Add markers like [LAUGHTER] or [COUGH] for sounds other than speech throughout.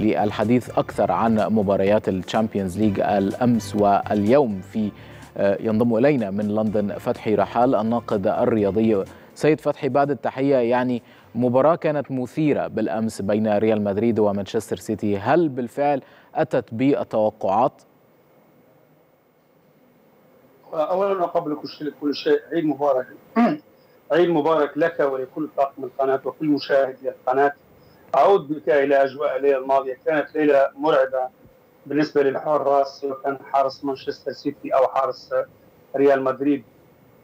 للحديث أكثر عن مباريات ال Champions League الأمس واليوم في ينضم إلينا من لندن فتحي رحال الناقد الرياضي. سيد فتحي بعد التحية يعني مباراة كانت مثيرة بالأمس بين ريال مدريد ومانشستر سيتي. هل بالفعل أتت بالتوقعات؟ أولا وقبل كل شيء عيد مبارك. [CLEARS THROAT] عيد مبارك لك ولكل طاقم القناة وكل مشاهد للقناة. أعود بك إلى أجواء الليلة الماضية. كانت ليلة مرعبة بالنسبة للحراس سواء كان حارس مانشستر سيتي أو حارس ريال مدريد.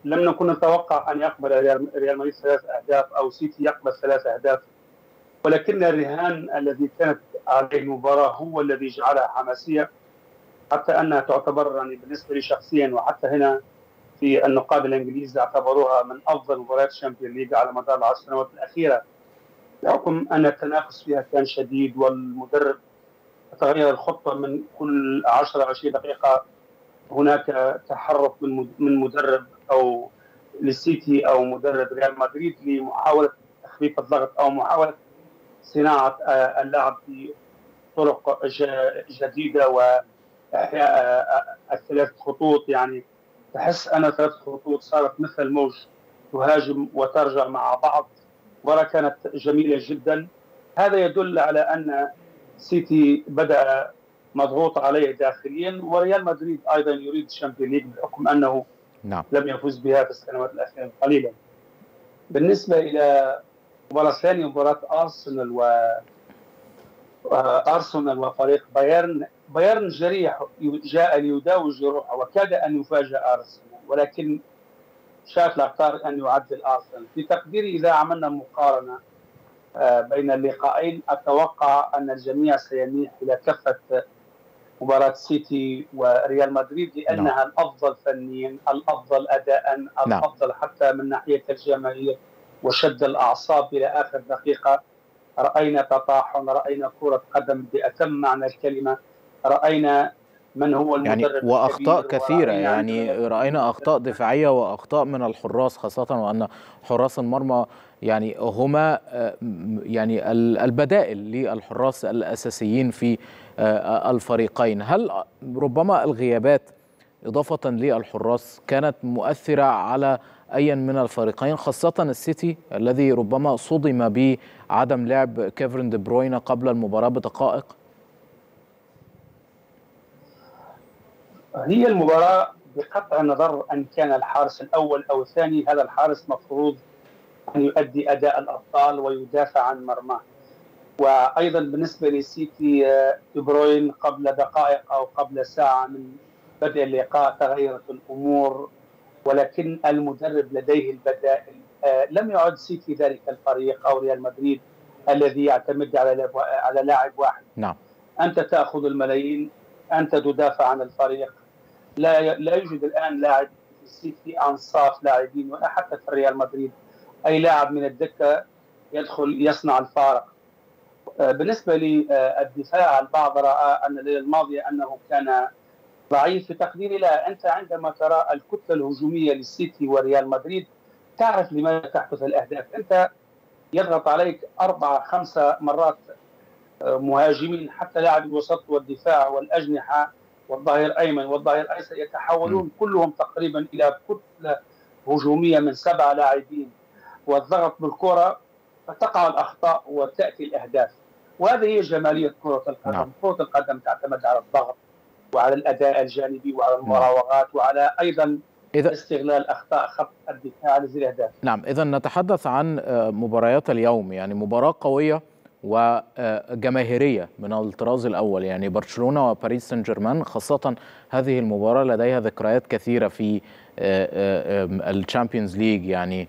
لم نكن نتوقع أن يقبل ريال مدريد ثلاث أهداف أو سيتي يقبل ثلاث أهداف. ولكن الرهان الذي كانت عليه المباراة هو الذي جعلها حماسية حتى أنها تعتبر يعني بالنسبة لي شخصيا وحتى هنا في النقاد الانجليز أعتبروها من أفضل مباريات ال Champion League على مدار العشر سنوات الأخيرة. بحكم أن التنافس فيها كان شديد والمدرب تغير الخطة من كل 10 20 دقيقة. هناك تحرك من من مدرب أو للسيتي أو مدرب ريال مدريد لمحاولة تخفيف الضغط أو محاولة صناعة اللعب بطرق جديدة واحياء الثلاث خطوط. يعني تحس أن ثلاث خطوط صارت مثل موج تهاجم وترجع مع بعض. مباراه كانت جميلة جدا هذا يدل على أن سيتي بدأ مضغوط عليه داخليا وريال مدريد أيضا يريد ال Champion League بحكم أنه نعم. لم يفوز بها في السنوات الأخيرة قليلا. بالنسبة إلى مباراة ثانية مباراة أرسنال و أرسنال وفريق بايرن بايرن جريح جاء ليداوي جروحه وكاد أن يفاجئ أرسنال ولكن شاءت الاقدار أن يعدل ارسنال في تقديري إذا عملنا مقارنة بين اللقاءين أتوقع أن الجميع سيميل إلى كفه مباراة سيتي وريال مدريد لأنها نعم. الأفضل فنيا الأفضل أداء الأفضل نعم. حتى من ناحية الجماهير وشد الأعصاب إلى آخر دقيقة رأينا تطاحن رأينا كرة قدم بأتم معنى الكلمة رأينا من هو المدرب يعني واخطاء كثيرة يعني رأينا أخطاء دفاعية وأخطاء من الحراس خاصة وأن حراس المرمى يعني هما يعني البدائل للحراس الأساسيين في الفريقين. هل ربما الغيابات إضافة للحراس كانت مؤثرة على أي من الفريقين خاصة السيتي الذي ربما صدم بعدم لعب كيفرين دي بروين قبل المباراة بدقائق؟ هي المباراة بقطع النظر أن كان الحارس الأول أو الثاني هذا الحارس مفروض أن يؤدي أداء الأبطال ويدافع عن مرماه. وأيضا بالنسبة لسيتي دي بروين قبل دقائق أو قبل ساعة من بدء اللقاء تغيرت الأمور ولكن المدرب لديه البدائل. لم يعد سيتي ذلك الفريق أو ريال مدريد الذي يعتمد على على لاعب واحد. نعم. أنت تأخذ الملايين أنت تدافع عن الفريق. لا لا يوجد الآن لاعب في السيتي أنصاف لاعبين ولا حتى في ريال مدريد. أي لاعب من الدكة يدخل يصنع الفارق. بالنسبة للدفاع البعض رأى أن الليلة الماضية أنه كان ضعيف في تقديري. لا أنت عندما ترى الكتلة الهجومية للسيتي وريال مدريد تعرف لماذا تحدث الأهداف. أنت يضغط عليك أربع خمسة مرات مهاجمين حتى لاعب الوسط والدفاع والأجنحة. والظهير ايمن والظهير ايسر يتحولون. كلهم تقريبا إلى كتلة هجومية من سبع لاعبين. والضغط بالكرة فتقع الأخطاء وتأتي الأهداف. وهذه هي جمالية كرة القدم. نعم. كرة القدم تعتمد على الضغط وعلى الأداء الجانبي وعلى المراوغات وعلى أيضا إذا استغلال أخطاء خط الدفاع لهذه الاهداف نعم اذا نتحدث عن مباريات اليوم. يعني مباراة قوية وجماهيرية من الطراز الأول. يعني برشلونة وباريس سان جيرمان خاصة هذه المباراة لديها ذكريات كثيرة في ال Champions League. يعني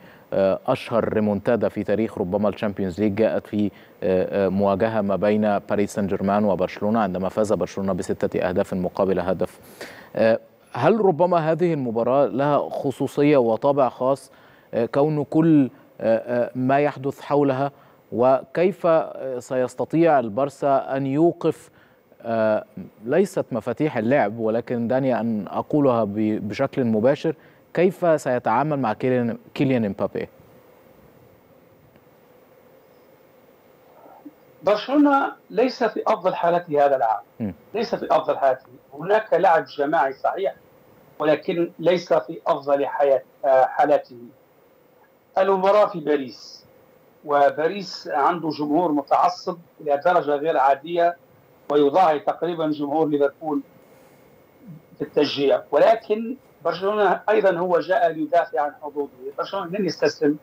أشهر ريمونتادا في تاريخ ربما ال Champions League جاءت في مواجهة ما بين باريس سان جيرمان وبرشلونة عندما فاز برشلونة بستة أهداف مقابل هدف. هل ربما هذه المباراة لها خصوصية وطابع خاص؟ كون كل ما يحدث حولها وكيف سيستطيع البرسا أن يوقف ليست مفاتيح اللعب ولكن دعني أن أقولها بشكل مباشر. كيف سيتعامل مع كيليان إمبابي؟ برشلونة ليس في أفضل حالته هذا العام. ليس في أفضل حالته هناك لعب جماعي صحيح ولكن ليس في أفضل حياة حالاته المباراة في باريس. وباريس عنده جمهور متعصب إلى درجة غير عادية ويضاهي تقريبا جمهور ليفربول في التشجيع. ولكن برشلونة أيضا هو جاء ليدافع عن حظوظه. برشلونة لن يستسلم.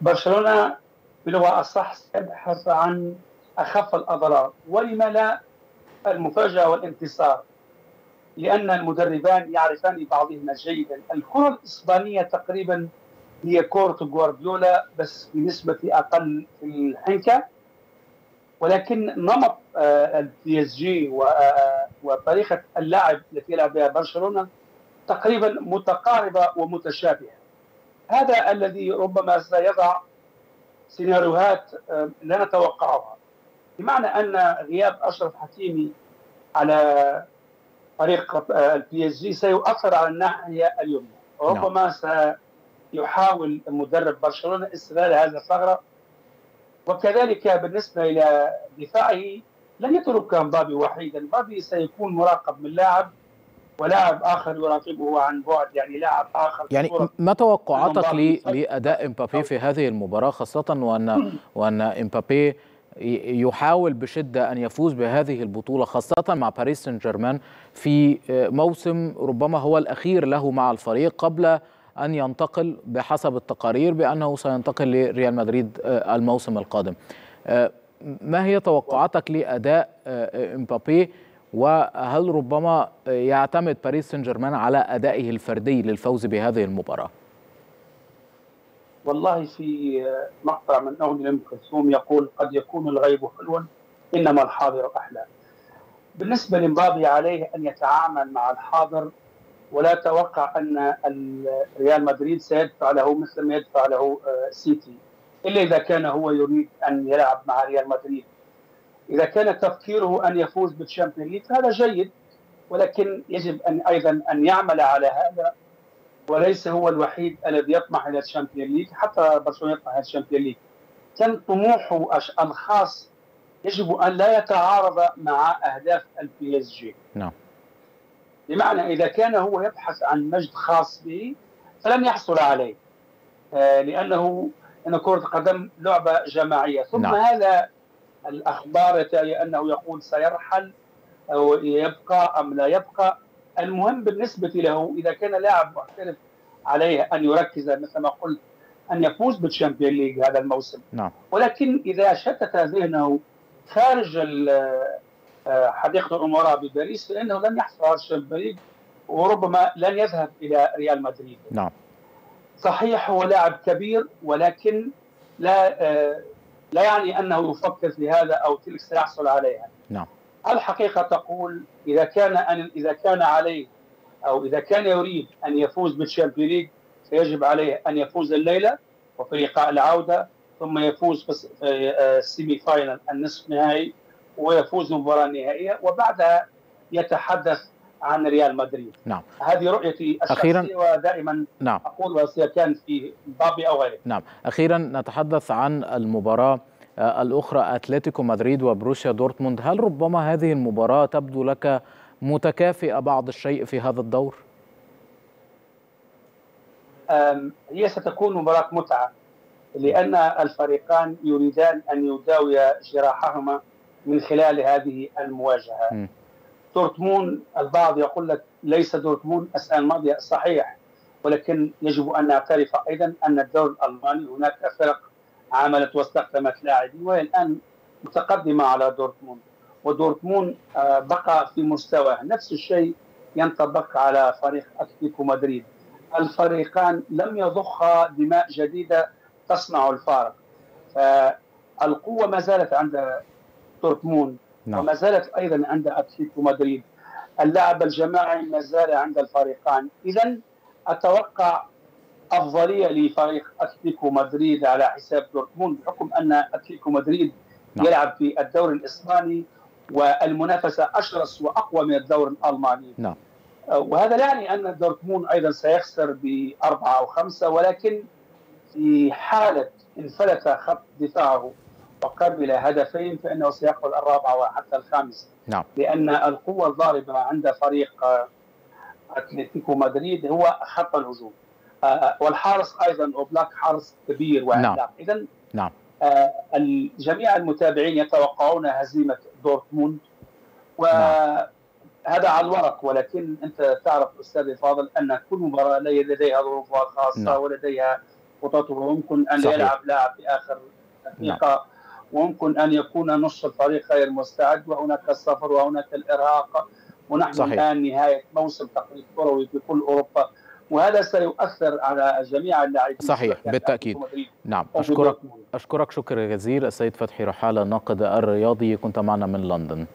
برشلونة بلغة أصح سيبحث عن أخف الأضرار. ولما لا المفاجأة والانتصار؟ لأن المدربان يعرفان بعضهما جيدا. الكرة الإسبانية تقريبا هي كره جوارديولا بس بنسبة أقل في الحنكة. ولكن نمط ال PSG وطريقة اللعب التي يلعب بها برشلونة تقريبا متقاربة ومتشابهة. هذا الذي ربما سيضع سيناريوهات لا نتوقعها. بمعنى أن غياب أشرف حكيمي على فريق ال PSG سيؤثر على الناحية اليمنى. ربما سيحاول مدرب برشلونة استغلال هذه الثغرة. وكذلك بالنسبة إلى دفاعه لن يترك مبابي وحيدا. مبابي سيكون مراقب من لاعب ولاعب آخر يراقبه عن بعد يعني لاعب آخر يعني ما توقعاتك لأداء امبابي في هذه المباراة خاصة وان وأن امبابي يحاول بشدة أن يفوز بهذه البطولة خاصة مع باريس سان جيرمان في موسم ربما هو الأخير له مع الفريق قبل أن ينتقل بحسب التقارير بأنه سينتقل لريال مدريد الموسم القادم. ما هي توقعاتك لأداء إمبابي وهل ربما يعتمد باريس سان جيرمان على أدائه الفردي للفوز بهذه المباراة؟ والله في مقطع من اغنيه ام كلثوم يقول قد يكون الغيب حلوا إنما الحاضر أحلى. بالنسبة لمبابي عليه أن يتعامل مع الحاضر ولا توقع أن ريال مدريد سيدفع له مثل ما يدفع له سيتي. إلا إذا كان هو يريد أن يلعب مع ريال مدريد. إذا كان تفكيره أن يفوز بال Champion League هذا جيد. ولكن يجب أن أيضا أن يعمل على هذا. وليس هو الوحيد الذي يطمح إلى ال Champion League حتى برشلونة يطمح إلى ال Champion League. كان طموحه الخاص يجب أن لا يتعارض مع أهداف ال PSG نعم. بمعنى إذا كان هو يبحث عن مجد خاص به فلن يحصل عليه آه لأنه إن كره القدم لعبة جماعية ثم نعم. هذا الأخبار التاليه أنه يقول سيرحل أو يبقى أم لا يبقى المهم بالنسبة له إذا كان لاعب محترف عليه أن يركز مثل ما قلت أن يفوز بال Champion League هذا الموسم نعم. ولكن إذا شتت ذهنه خارج حديقه الامراء بباريس فانه لن يحصل على ال Champion League وربما لن يذهب إلى ريال مدريد. نعم. صحيح هو لاعب كبير ولكن لا لا يعني أنه يفكر في هذا أو تلك سيحصل عليها. نعم. الحقيقة تقول إذا كان أن إذا كان عليه أو إذا كان يريد أن يفوز بال Champions League فيجب عليه أن يفوز الليلة وفي لقاء العودة ثم يفوز في ال semi-final النصف نهائي ويفوز المباراه النهائيه وبعدها يتحدث عن ريال مدريد. نعم. هذه رؤيتي أخيرا ودائما نعم. أقول كان مبابي أو غيره. نعم. أخيرا نتحدث عن المباراة الأخرى أتلتيكو مدريد وبروسيا دورتموند. هل ربما هذه المباراة تبدو لك متكافئة بعض الشيء في هذا الدور؟ هي ستكون مباراة متعة لأن الفريقان يريدان أن يداويا جراحهما من خلال هذه المواجهة. م. دورتموند البعض يقول لك ليس دورتموند السنة الماضية صحيح ولكن يجب أن نعترف أيضا أن الدوري الألماني هناك فرق عملت واستخدمت لاعبين وهي الآن متقدمة على دورتموند. ودورتموند بقى في مستواه. نفس الشيء ينطبق على فريق أتلتيكو مدريد. الفريقان لم يضخا دماء جديدة تصنع الفارق. فالقوه ما زالت عند دورتموند نعم. وما زالت أيضا عند أتلتيكو مدريد اللعب الجماعي ما زال عند الفريقان اذا أتوقع أفضلية لفريق أتلتيكو مدريد على حساب دورتموند بحكم أن أتلتيكو مدريد نعم. يلعب في الدوري الإسباني والمنافسة أشرس وأقوى من الدوري الألماني نعم. وهذا لا يعني أن دورتموند أيضا سيخسر بأربعة أو خمسه ولكن في حالة انفلت خط دفاعه وقبل هدفين فإنه سيقبل الرابعه وحتى الخامسه نعم. لأن القوة الضاربه عند فريق أتلتيكو مدريد هو خط الهجوم. والحارس أيضا اوبلاك حارس كبير وعملاق نعم. اذا نعم. جميع المتابعين يتوقعون هزيمة دورتموند. وهذا على الورق ولكن أنت تعرف أستاذ الفاضل أن كل مباراة لديها ظروفها الخاصه نعم. ولديها خططه ويمكن أن صحيح. يلعب لاعب في آخر دقيقة. ويمكن أن يكون نصف الفريق غير مستعد وهناك السفر وهناك الإرهاق ونحن صحيح. الآن نهاية موسم تقريبا كروي في كل أوروبا. وهذا سيؤثر على جميع اللاعبين. صحيح، مدريد نعم دورتموند. أشكرك. شكر جزيل السيد فتحي رحالة الناقد الرياضي. كنت معنا من لندن.